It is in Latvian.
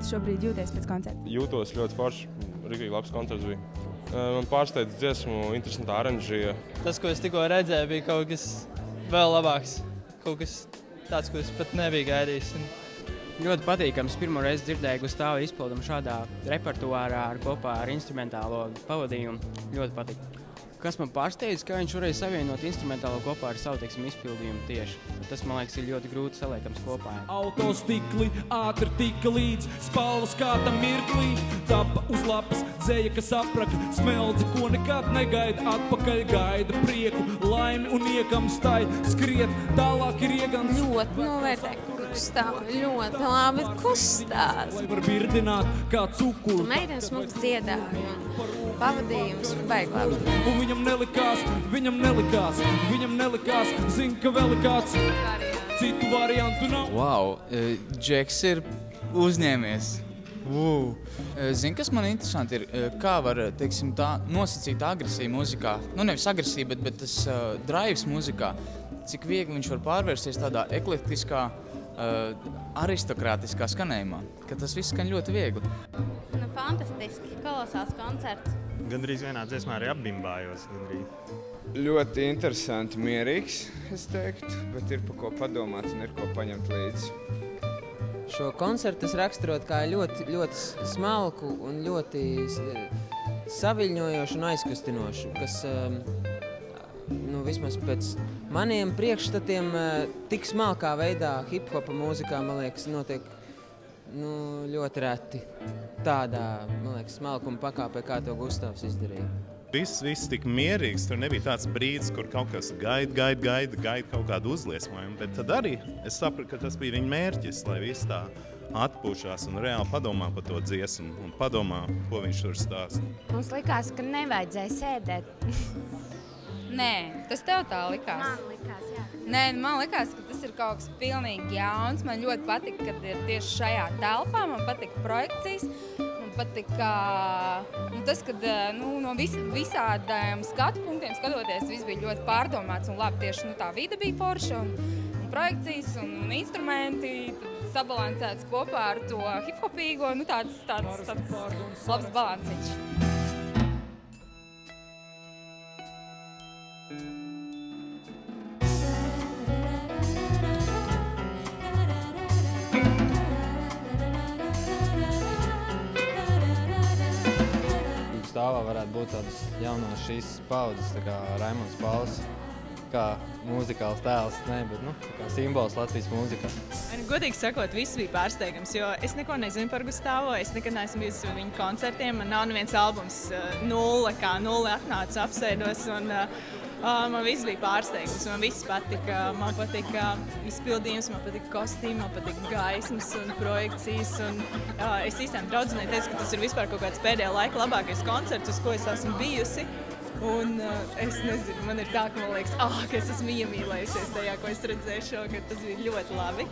tu šobrīd jūties pēc koncerta? Jūtos ļoti forši. Rīkīgi labs koncerts bija. Man pārsteidz dziesmu, interesanta oranžija. Tas, ko es tikko redzēju, bija kaut kas vēl labāks. Kaut kas tāds, ko es pat nebiju gaidījis. Un... Ļoti patīkams. Pirmo reizi dzirdēju Gustavu izpildumu šādā repertuārā ar kopā ar instrumentālo pavadījumu. Ļoti patīk. Kas man pārsteidz, ka viņš varēja savienot instrumentālo kopā ar savu teiksim, izpildījumu tieši. Tas, man liekas, ir ļoti grūti saliekams kopā. Autostikli ātri tika līdz spalvas kāda mirklī. Tapa uz lapas dzēja, kas apraka smeldzi, ko nekad negaida. Atpakaļ gaida prieku, laimi un iekams tai skriet. Tālāk ir iegans. Ļoti novērtē Gustavu, ļoti labi kustās. Lai var birdināt kā cukuru. Meitenes mums dziedāja un pavadījums baigi labi. Un viņam nelikās, viņam nelikās, viņam nelikās, zin, ka vēl ir kāds citu variantu nav. Wow, uh, Džeks ir uzņēmies. Uh. Zini, kas man interesanti ir, kā var teiksim, tā, nosacīt agresiju mūzikā. Nu, nevis agresija, bet, bet tas uh, drives mūzikā. Cik viegli viņš var pārvērsties tādā eklektiskā, uh, aristokrātiskā skanējumā. Ka tas viss skan ļoti viegli. Nu, fantastiski, kolosāls koncerts. Gandrīz vienā dziesmā arī apbimbājos. Gandrīz. Ļoti interesanti, mierīgs, es teiktu, bet ir par ko padomāt un ir ko paņemt līdzi. Šo koncertu es raksturotu kā ļoti, ļoti smalku un ļoti saviļņojošu un aizkustinošu, kas nu, vismaz pēc maniem priekšstatiem tik smalkā veidā hip-hopa mūzikā, man liekas, notiek nu, ļoti reti tādā, man liekas, smalkuma pakāpē, kā to Gustavs izdarīja. Viss, viss tik mierīgs, tur nebija tāds brīdis, kur kaut kas gaida, gaida, gaida, gaida kaut kādu uzliesmojumu. Bet tad arī es sapratu, ka tas bija viņa mērķis, lai viss tā atpūšās un reāli padomā par to dziesmu un padomā, ko viņš tur stāsta. Mums likās, ka nevajadzēja sēdēt. Nē, tas tev tā likās. Man likās, jā. Nē, man liekas, ka tas ir kaut kas pilnīgi jauns. Man ļoti patīk, kad ir tieši šajā telpā. Man patīk projekcijas. Man patīk nu, tas, ka nu, no vis, visādiem skatu punktiem skatoties, viss bija ļoti pārdomāts un labi. Tieši nu, tā vide bija forša un, un projekcijas un, un instrumenti. Sabalansēts kopā ar to hip-hopīgo, nu tāds, tāds, tāds labs balansiņš. Stāvā varētu būt tādas jaunas šīs paudzes, kā Raimons Pauls, kā mūzikāls tēls, ne, bet nu, kā simbols Latvijas mūzikā. Nu, godīgi sakot, viss bija pārsteigums, jo es neko nezinu par Gustavo, es nekad neesmu bijis uz viņa koncertiem, man nav neviens albums nulle, kā nulle atnāca apsēdos, un uh, man viss bija pārsteigums, man viss patika, man patika izpildījums, man patika kostīmi, man patika gaismas un projekcijas, un uh, es īstenībā draudzenei teicu, ka tas ir vispār kaut kāds pēdējā laika labākais koncerts, uz ko es esmu bijusi, Un uh, es nezinu, man ir tā, ka man liekas, ah, ka es esmu iemīlējusies tajā, ko es redzēju šogad. Tas bija ļoti labi.